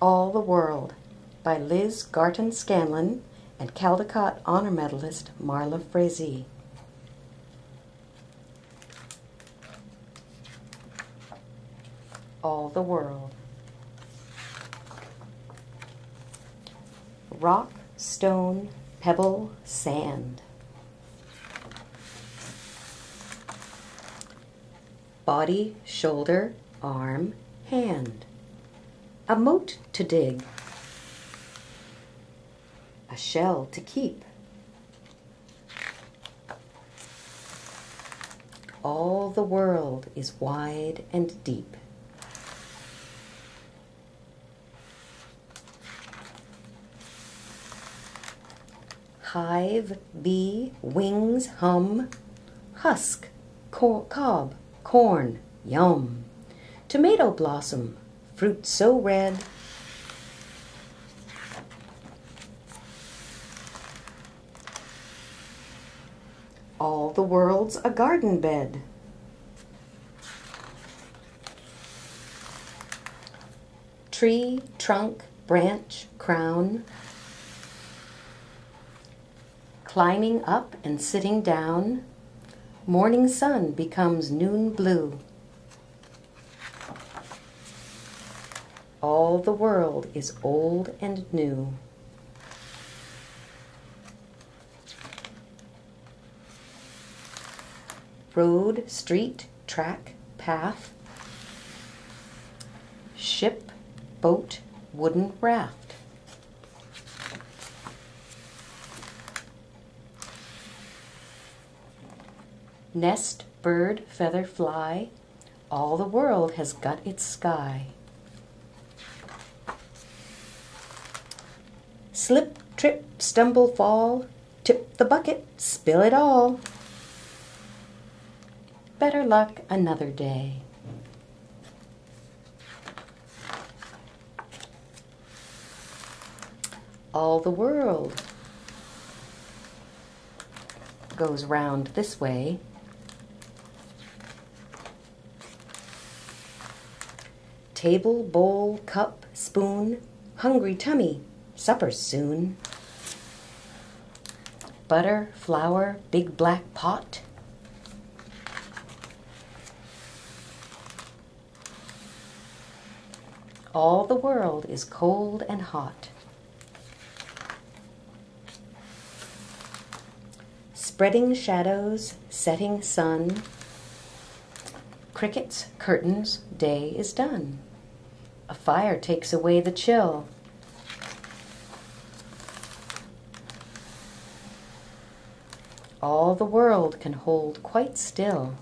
All the World by Liz Garton Scanlon and Caldecott Honor Medalist Marla Frazee. All the World. Rock, stone, pebble, sand. Body, shoulder, arm, hand. A moat to dig. A shell to keep. All the world is wide and deep. Hive, bee, wings, hum, husk, co- cob, corn, yum. Tomato blossom, fruit so red. All the world's a garden bed. Tree, trunk, branch, crown. Climbing up and sitting down. Morning sun becomes noon blue. All the world is old and new. Road, street, track, path. Ship, boat, wooden raft. Nest, bird, feather, fly. All the world has got its sky. Slip, trip, stumble, fall, tip the bucket, spill it all. Better luck another day. All the world goes round this way. Table, bowl, cup, spoon, hungry tummy, supper soon. Butter, flour, big black pot. All the world is cold and hot. Spreading shadows, setting sun. Crickets, curtains, day is done. A fire takes away the chill. All the world can hold quite still.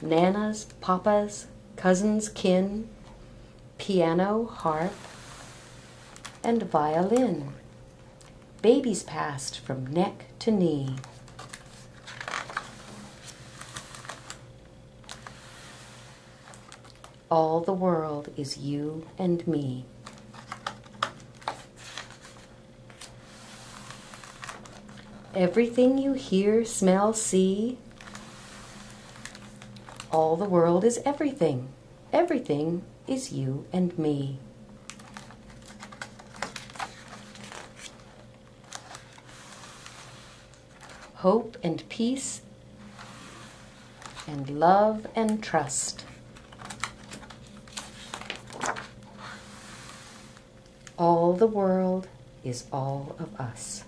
Nanas, papas, cousins, kin, piano, harp, and violin. Babies passed from neck to knee. All the world is you and me. Everything you hear, smell, see, all the world is everything. Everything is you and me. Hope and peace and love and trust. All the world is all of us.